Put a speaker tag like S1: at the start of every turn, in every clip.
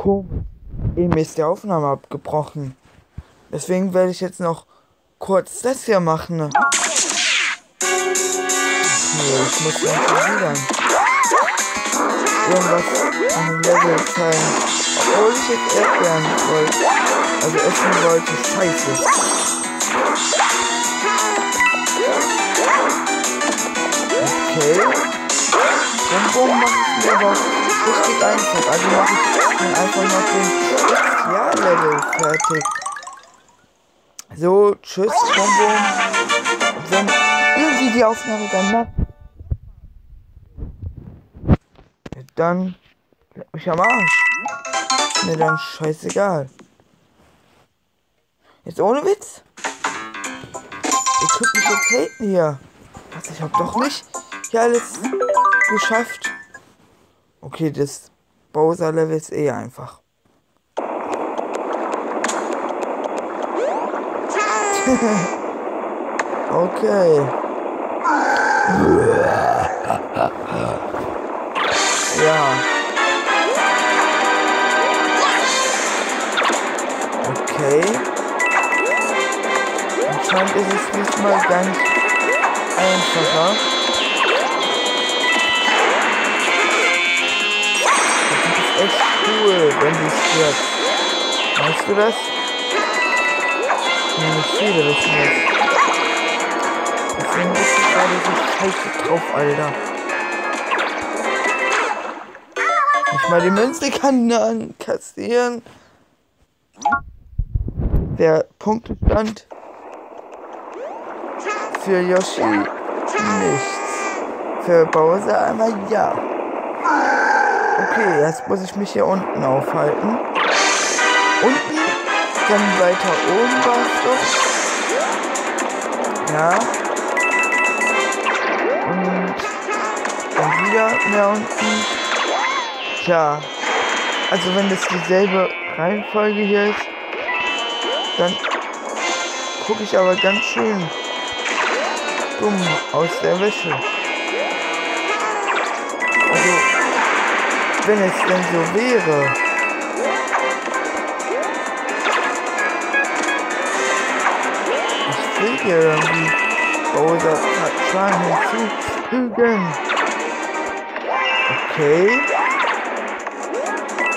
S1: komisch. Eben ist die Aufnahme abgebrochen. Deswegen werde ich jetzt noch kurz das hier machen. Nee, ich muss dann wieder irgendwas an dem Level zeigen. Obwohl ich jetzt Erdbeeren wollte. Also essen wollte. Scheiße. Okay. Dann Boom mache ich mir aber richtig einfach. Also mache ich einfach noch den Speziallevel fertig. So, tschüss, Bonbon. Wenn irgendwie die Aufnahme dann macht, dann leck mich am Arsch. Mir dann scheißegal. Jetzt ohne Witz. Ihr könnt mich jetzt haten hier. Was, ich hab doch nicht hier alles geschafft. Okay, das Bowser-Level ist eh einfach. okay. Ja. Okay. Anscheinend ist es diesmal ganz einfacher. Echt cool, wenn du stirbst. Weißt du das? Nicht viele wissen das. Deswegen bist du gerade so scheiße drauf, Alter. Nicht mal die Münze kann dann kassieren. Der Punktestand für Yoshi nichts. Für Bowser einmal ja. Okay, jetzt muss ich mich hier unten aufhalten. Unten, dann weiter oben war es doch. Ja. Und dann wieder mehr unten. Tja. Also wenn das dieselbe Reihenfolge hier ist, dann gucke ich aber ganz schön dumm aus der Wäsche. Wenn es denn so wäre. Ich will hier irgendwie Bowser Schaden hinzufügen. Okay.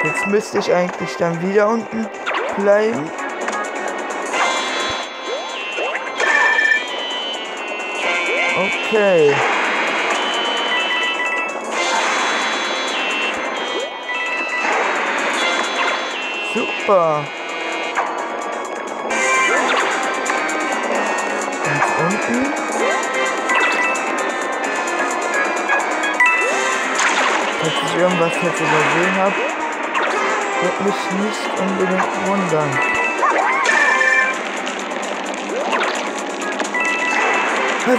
S1: Jetzt müsste ich eigentlich dann wieder unten bleiben. Okay. Super. Ganz unten. Falls ich irgendwas jetzt übersehen habe, wird mich nicht unbedingt wundern.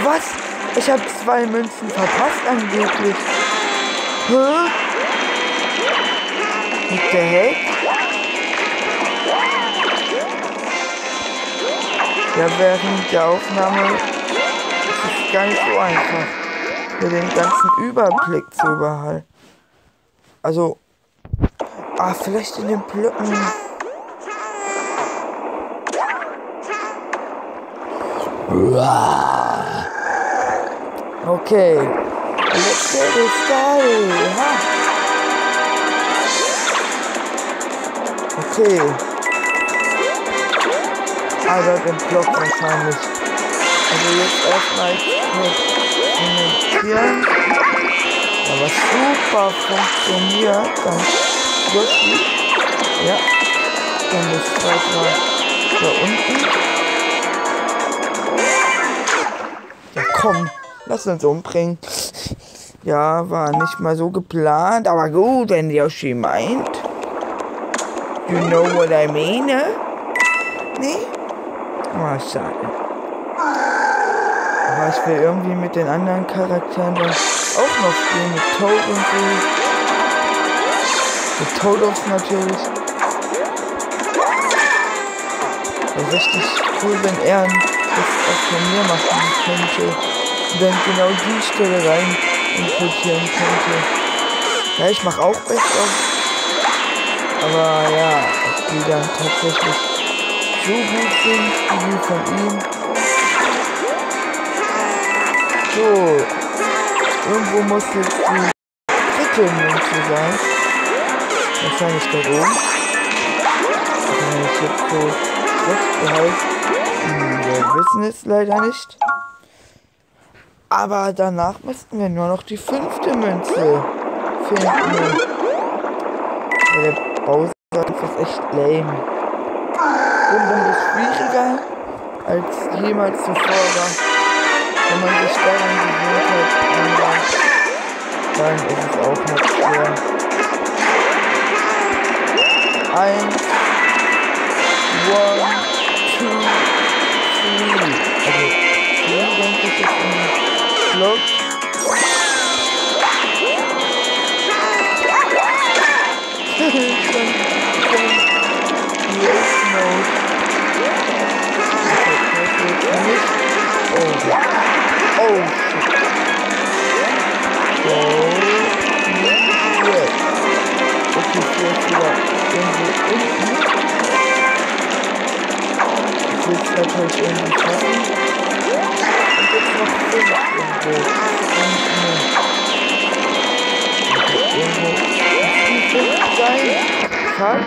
S1: Was? Ich habe zwei Münzen verpasst angeblich. Hä? What the? Ja, während der Aufnahme ist es gar nicht so einfach, mir den ganzen Überblick zu behalten. Also, ah, vielleicht in den Blöcken. Okay, let's get it started. Okay. Aber den Block wahrscheinlich. Also jetzt erstmal kommentieren. Ja, was super funktioniert. Dann Yoshi. Ja. Dann das zweite da unten. Ja komm, lass uns umbringen. Ja, war nicht mal so geplant, aber gut, wenn Yoshi meint. You know what I mean? Nee? Schade. Aber ich will irgendwie mit den anderen Charakteren dann auch noch spielen. Mit Toad und so. Mit Toados natürlich. Wäre richtig cool, wenn er das auch von mir machen könnte. Und dann genau die Stelle rein importieren könnte. Ja, ich mache auch Best of. Aber ja, ob die dann tatsächlich so gut sind wie von ihm. So, irgendwo muss jetzt die dritte Münze sein. Wahrscheinlich da oben. Wenn ich jetzt so recht behalte. Hm, wir wissen es leider nicht. Aber danach müssten wir nur noch die fünfte Münze finden. Der Bowser ist echt lame. Bum ist schwieriger als jemals zuvor war. Wenn man sich daran gewöhnt hat, dann ist es auch nicht schwer. Eins, one, two, three. Also, vier denke ich jetzt im Block. Mode. Okay. Oh, oh, shit. So. Yeah. Okay, vielleicht wieder irgendwo unten. Ich will es natürlich irgendwie schaffen. Und jetzt noch 5 irgendwo. Unten. Okay, irgendwo. Muss die 5 sein? Fuck.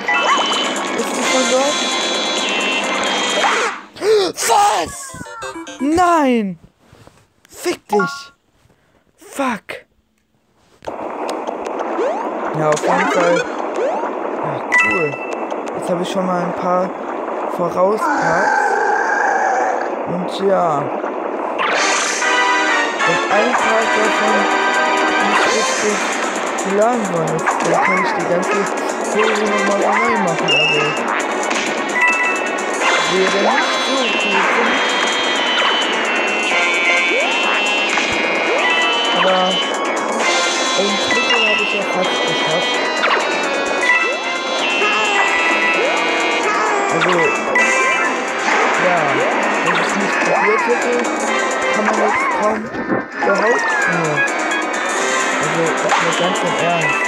S1: Ist die schon dort? Was? Nein! Fick dich! Fuck! Ja, auf jeden Fall. Ach, cool. Jetzt habe ich schon mal ein paar Vorausparks. Und ja. Und ein Part davon nicht richtig geladen worden ist. Dann kann ich die ganze Serie nochmal neu machen. Also. Wäre nicht ich. Aber ein Drittel habe ich ja fast geschafft. Also, ja, wenn ich es nicht probiert hätte, kann man jetzt kaum behaupten. Also, das mir ganz im Ernst.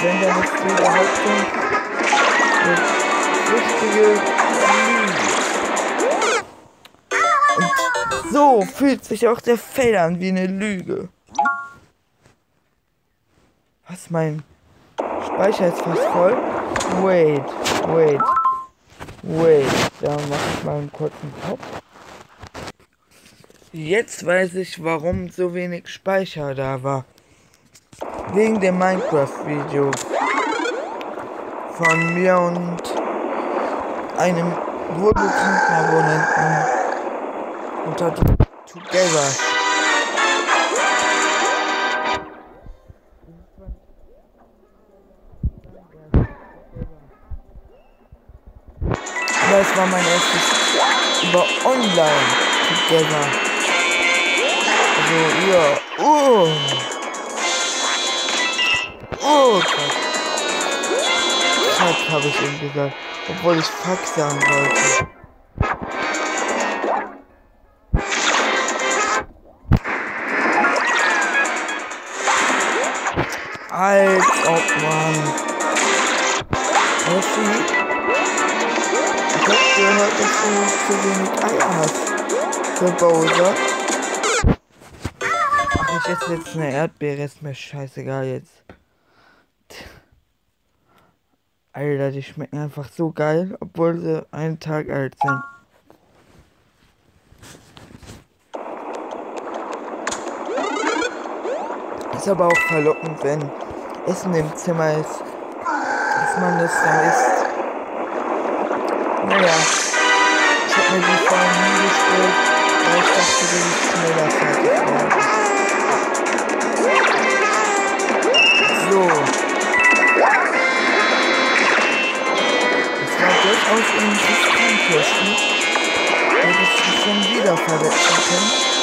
S1: Wenn da nicht die Behauptung eine richtige so fühlt sich auch der Fell an wie eine Lüge. Was, mein Speicher ist fast voll? Wait, wait, wait. Da mache ich mal einen kurzen Kopf. Jetzt weiß ich, warum so wenig Speicher da war. Wegen dem Minecraft-Video von mir und einem wohlbekannten Abonnenten unter Together. Es war mein erstes über Online Together. Also, ja. Oh. Oh Gott. Fuck habe ich ihm gesagt. Obwohl ich Fuck sagen wollte. Dass du zu wenig Eier hast. Für Bowser. Ach, ich esse jetzt eine Erdbeere, ist mir scheißegal jetzt. Alter, die schmecken einfach so geil, obwohl sie einen Tag alt sind. Ist aber auch verlockend, wenn Essen im Zimmer ist, dass man das dann isst. Naja, ich hab mir die vorhin hingestellt, weil ich dachte, die ist schneller fertig werden. So. Das war durchaus ein riskantes Stück. Hättest du schon wieder verletzen können.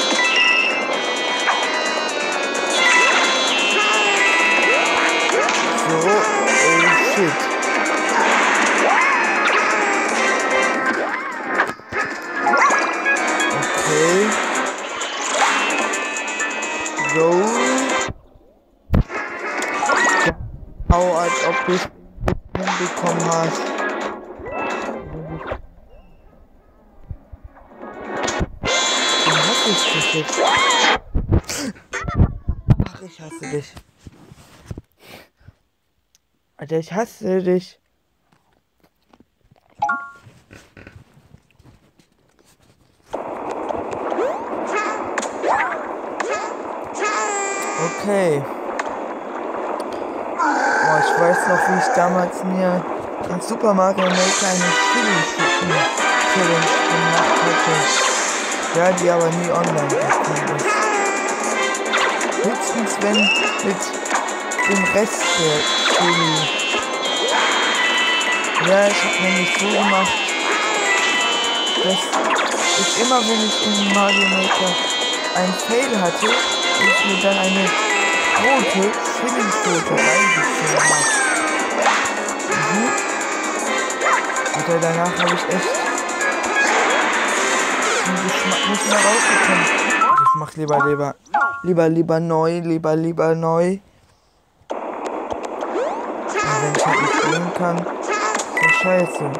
S1: Dann hasse ich dich. Ach, ich hasse dich. Alter, ich hasse dich. Okay. Oh, ich weiß noch, wie ich damals mir in Super Mario Maker eine Chili Challenge gemacht hatte. Ja, die aber nie online ist. Höchstens wenn mit dem Rest der Chili. Ja, ich habe nämlich so gemacht, dass ich immer, wenn ich in Mario Maker ein Fail hatte, ich mir dann eine rote Chili-Schote reingezogen habe. Mhm. Alter, danach habe ich echt Geschmack nicht mehr rausgekommen. Ich mach lieber, lieber, lieber, lieber neu, lieber, lieber neu. Und wenn ich halt nicht gehen kann, ist scheiße.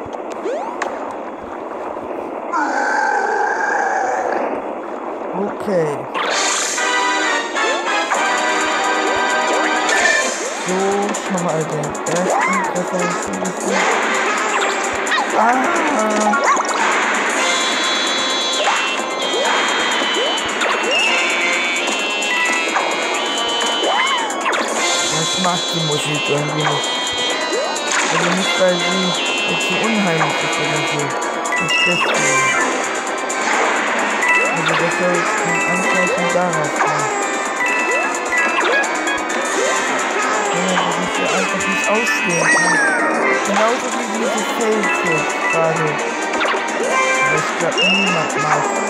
S1: Okay. So, schon mal den ersten Treffer hinzugefügt. Ah! Mag die Musik irgendwie nicht. Also nicht, weil sie jetzt so unheimlich ist oder so. Nicht deswegen. Also das soll jetzt kein Anzeichen darauf sein. Sondern dass ich hier einfach nicht ausstehen kann. Genauso wie diese jetzt gerade. Aber ich glaube niemand mag es,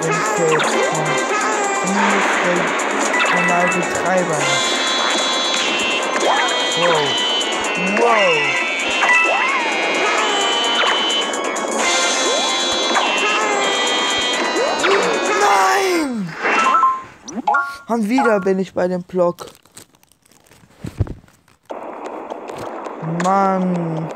S1: wenn Fails kommen. Zumindest der Kanalbetreiber nicht. Wow. Wow. Nein! Und wieder bin ich bei dem Block. Mann.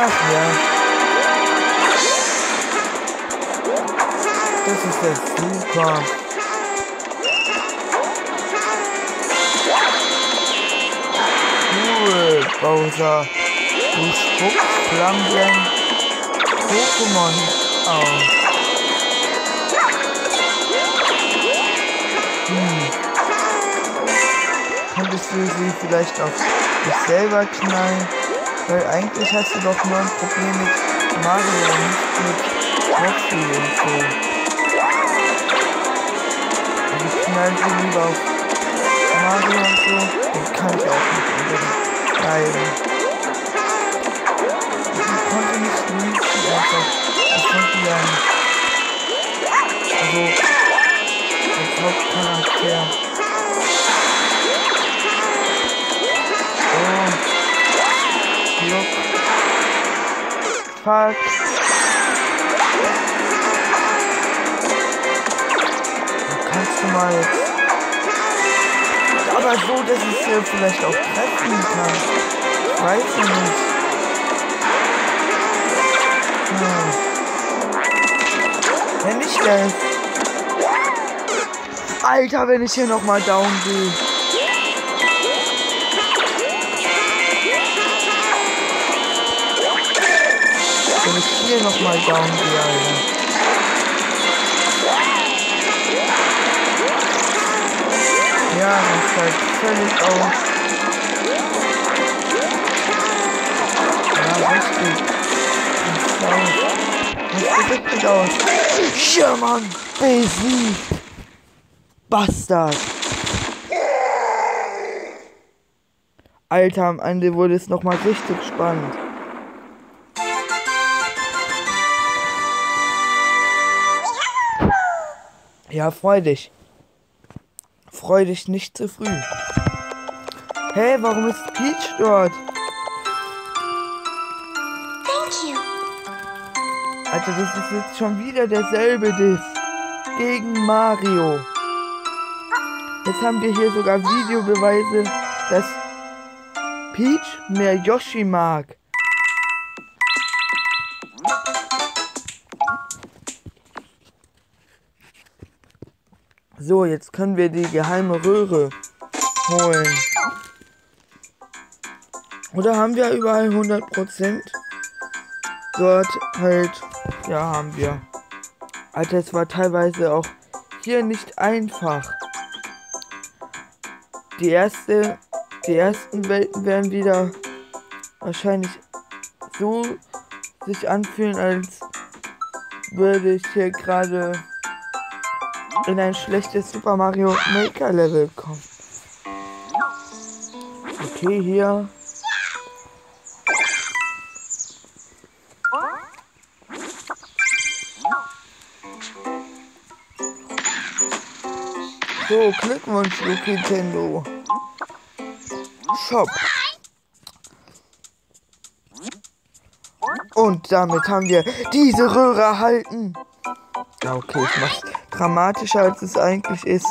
S1: Ach ja. Ist ja super. Cool, Bowser. Du spuckst Flammen Pokémon aus. Hm. Könntest du sie vielleicht auf dich selber knallen? Weil eigentlich hast du doch nur ein Problem mit Mario, nicht mit Roxy und so. Knall sie lieber auf Mario und so. Den kann ich auch nicht unbedingt leiden. Ich konnte nicht Luigi einfach. Ich konnte ja. Also, als Hauptcharakter. Oh. Look. Fuck. Mal. Aber so, dass ich sie vielleicht auch treffen kann. Ich weiß ja nicht. Hm. Wenn ich das. Alter, wenn ich hier nochmal down gehe. Wenn ich hier nochmal down gehe, Alter. Völlig aus. Ja, richtig. Das sieht richtig aus. Mann. Besiegt. Bastard. Alter, am Ende wurde es nochmal richtig spannend. Ja, freu dich. Freu dich nicht zu früh. Hä, hey, warum ist Peach dort?
S2: Thank you.
S1: Also das ist jetzt schon wieder derselbe Diss. Gegen Mario. Jetzt haben wir hier sogar Videobeweise, dass Peach mehr Yoshi mag. So, jetzt können wir die geheime Röhre holen. Oder haben wir überall 100%? Dort halt, ja, haben wir. Alter, es war teilweise auch hier nicht einfach. Die erste, die ersten Welten werden wieder wahrscheinlich so sich anfühlen, als würde ich hier gerade in ein schlechtes Super Mario Maker Level kommen. Okay, hier. So, Glückwunsch, Nintendo. Shop. Und damit haben wir diese Röhre erhalten. Ja, okay, ich mach's dramatischer, als es eigentlich ist.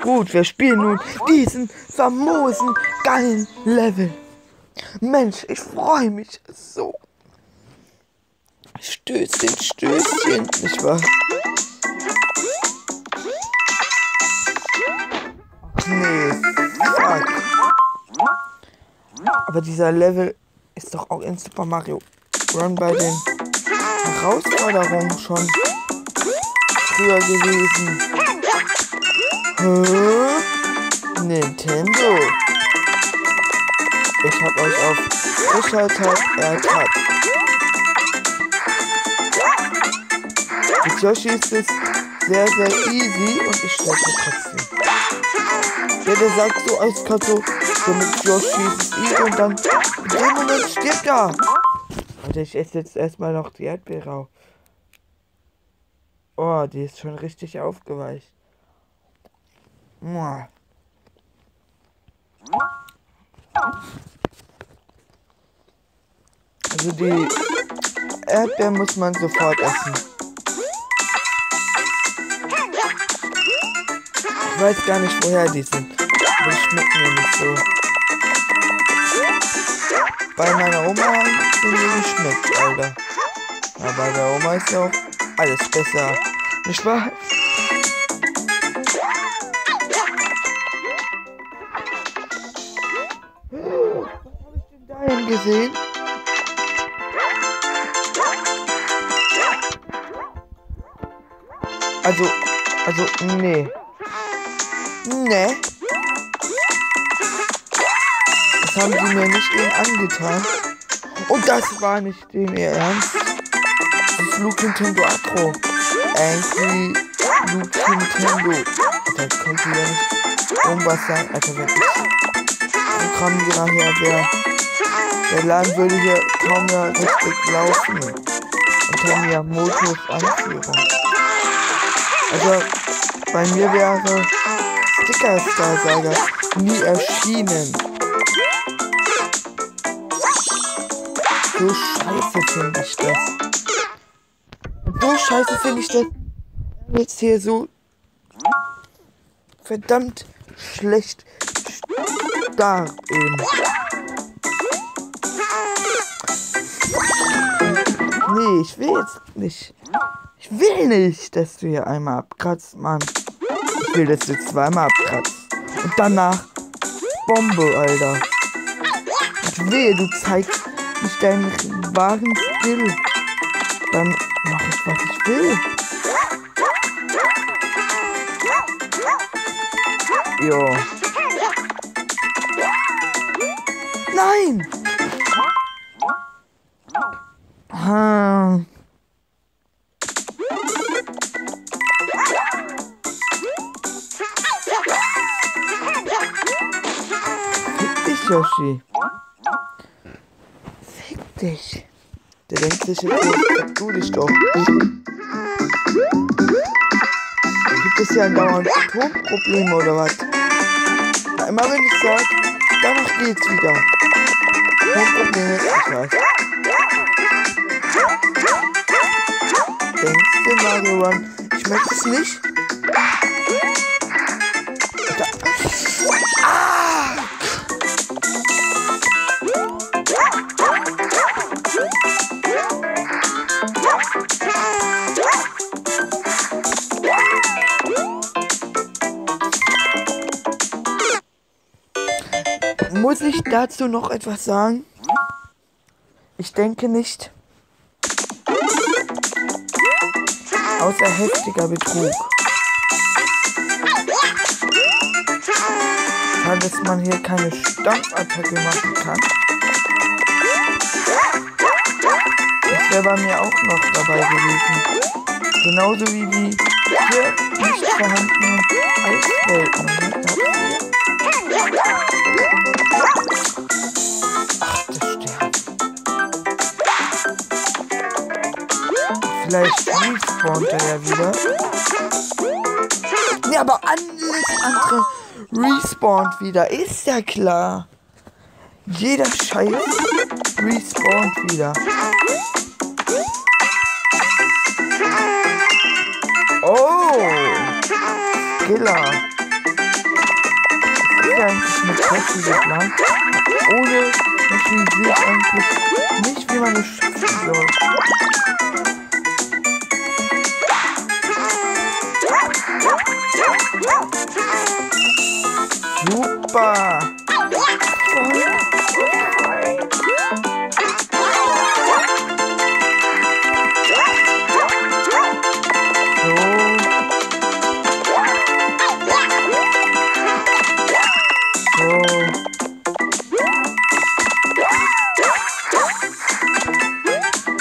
S1: Gut, wir spielen nun diesen famosen, geilen Level. Mensch, ich freue mich so. Stößchen, Stößchen, nicht wahr? Nee, fuck. Aber dieser Level ist doch auch in Super Mario Run bei den Herausforderungen schon früher gewesen. Hä? Nintendo. Ich hab euch auf Frischhaltheit ertappt. Mit Yoshi ist es sehr, sehr easy und ich sterbe trotzdem. Ja, der sagt so eiskalt so, so mit Yoshi ist es easy und dann in dem Moment stirbt er. Warte, ich esse jetzt erstmal noch die Erdbeere auf. Oh, die ist schon richtig aufgeweicht. Mua. Also die Erdbeeren muss man sofort essen. Ich weiß gar nicht, woher die sind. Die schmecken mir nicht so. Bei meiner Oma sie mir geschmeckt, Alter. Aber bei der Oma ist ja auch alles besser. Nicht wahr? Dahin gesehen? Also, also, nee. Nee. Das haben sie mir nicht eben angetan. Und das war nicht dem ihr Ernst. Ein Flug Nintendo Acro. Angry Luke Nintendo. Da könnte ja nicht irgendwas sein. Alter, wenn ich Programmierer her wäre, der Laden würde hier kaum mehr richtig laufen. Unter mir Motos Anführung. Also, bei mir wäre Sticker Star Saga nie erschienen. So scheiße finde ich das. So scheiße finde ich das. Jetzt hier so verdammt schlecht da eben. Nee, ich will jetzt nicht. Ich will nicht, dass du hier einmal abkratzt, Mann. Ich will, dass du zweimal abkratzt. Und danach Bombe, Alter. Ich will, du zeigst nicht deinen wahren Skill. Dann was ich will. Jo. Nein! Fick dich, Yoshi. Fick dich. Der denkt sich jetzt, du dich doch. Gibt es ja andauernd Atomprobleme oder was? Immer wenn ich sag, danach geht's wieder. Atomprobleme, ich weiß. den Mario Run. Ich möchte es nicht. Ich dazu noch etwas sagen? Ich denke nicht. Außer heftiger Betrug. Dass man hier keine Stampfattacke machen kann. Das wäre bei mir auch noch dabei gewesen. Genauso wie die hier nicht vorhandenen Eiswelten. Vielleicht respawnt er ja wieder. Ja, aber alles andere respawnt wieder. Ist ja klar. Jeder Scheiß respawnt wieder. Oh! Killer. Das ist eigentlich mit Tessie geplant. Ohne Tessie sehe ich eigentlich nicht, wie man es schaffen soll. Super!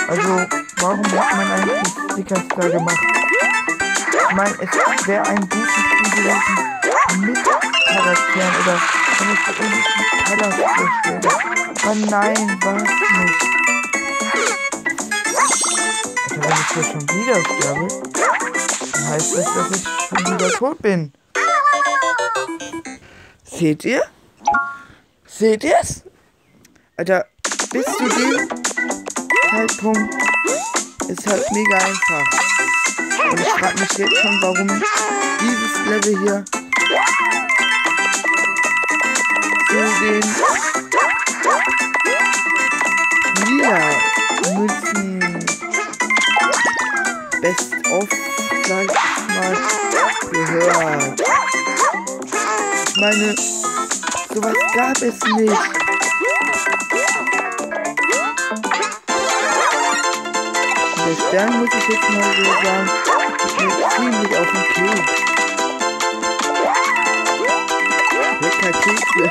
S1: Also, warum hat man eigentlich Stickers da gemacht? Ich meine, es wäre ein gutes Spiel gewesen mit Charakteren oder wenn es so ähnlich wie Color wäre. Aber nein, war es nicht. Also wenn ich hier schon wieder sterbe, dann heißt das, dass ich schon wieder tot bin. Seht ihr? Seht ihr's? Alter, bis zu dem Zeitpunkt ist halt mega einfach. Und ich frage mich jetzt schon, warum dieses Level hier zu den lila Münzen Best of, sag mal, gehört. Ich meine, sowas gab es nicht. Der Stern, muss ich jetzt mal so sagen, ziemlich auf den Keks. Lecker Kekse.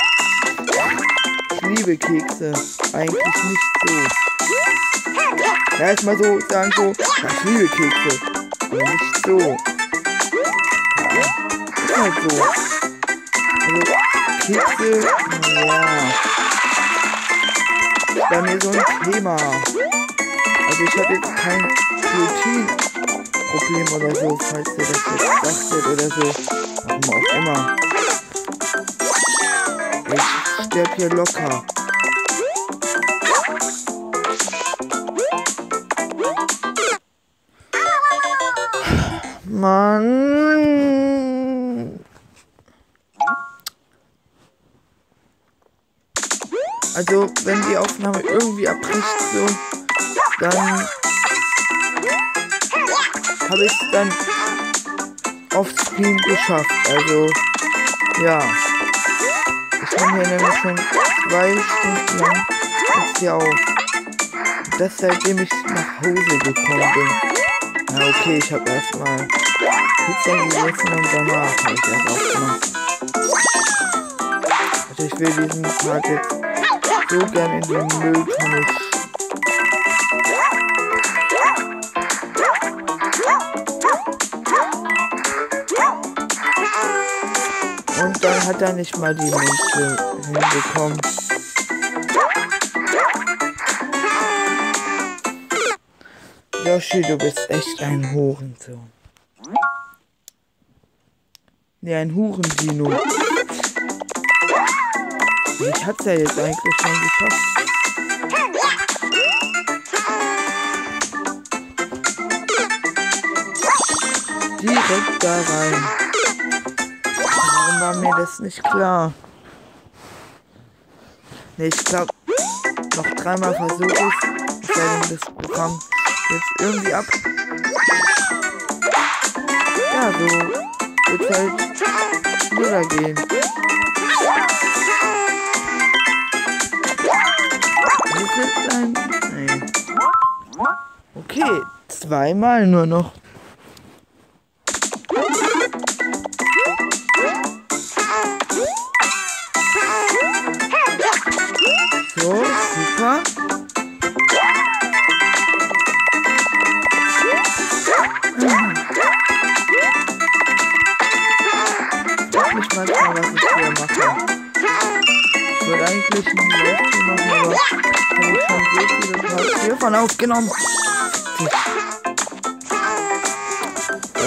S1: Ich liebe Kekse. Eigentlich nicht so. Ja, erstmal so sagen so, ja, ich liebe Kekse. Aber nicht so. Ja, ist halt so. Also, Kekse, ja. Bei mir so ein Thema. Also ich habe jetzt kein Protein-Problem oder so, falls ihr das jetzt dachtet oder so. Warum auch immer. Ich sterb hier locker. Mann. Also, wenn die Aufnahme irgendwie abbricht, so, dann habe ich es dann Stream geschafft. Also, ja. Ich nehme hier nämlich schon zwei Stunden lang jetzt hier auf. Das seitdem ich nach Hause gekommen bin. Na okay, ich habe erstmal Pizza gegessen und danach habe ich erst aufgemacht. Also ich will diesen Tag jetzt so gern in die Mülltonne hat er nicht mal die Münze hinbekommen. Yoshi, du bist echt ein Hurensohn. Ne, ein Hurendino. Ich hat's ja jetzt eigentlich schon geschafft. direkt da rein. War mir das nicht klar? Ne, ich glaube, noch dreimal versuche ich. Werde das Programm jetzt irgendwie ab. Ja, so wird halt schneller gehen. Muss jetzt sein? Nee. Okay, zweimal nur noch. Aufgenommen.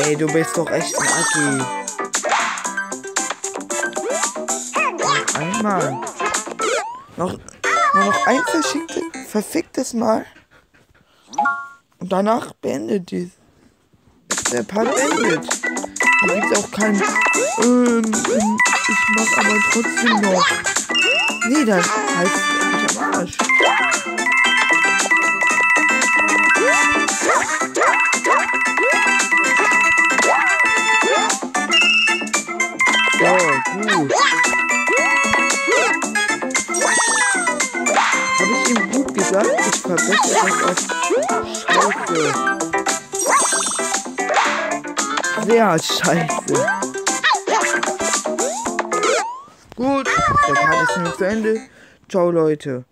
S1: Ey, du bist doch echt ein Aki. Einmal. Noch, nur noch ein verficktes Mal. Und danach beendet dies. Der Part beendet. Da gibt auch kein, ähm, ich mach aber trotzdem noch. Nee, das heißt, ich am Arsch. So, gut. Habe ich ihm gut gesagt? Ich verbessere das auf Scheiße. Sehr scheiße. Gut, der Part ist nun zu Ende. Ciao, Leute.